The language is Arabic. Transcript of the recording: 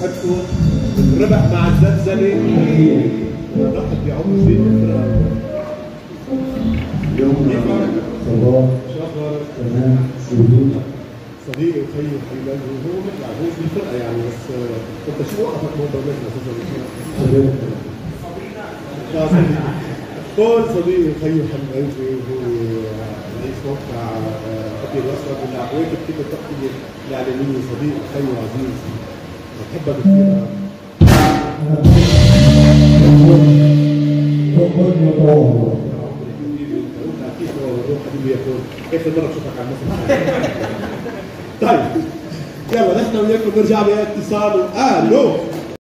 صحتكم الربح مع الزلزله الواحد بعمر شوي اليوم صباح. أخبارك؟ تمام. سهول صديقي وخيي وحبيبي هو مثل هو في فرقه يعني بس آه، أنت شو وقفك موضوع مثل أساسا صديقي؟ كل صديقي وخيي وحبيب قلبي وهو رئيس موقع ابيض واسود واللي عم يواكب كل التغطيه الاعلاميه صديق وخيي وعزيز بحبك كثير طيب يلا نحن وياكم نرجع باتصال. ألو